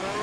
Guerrero.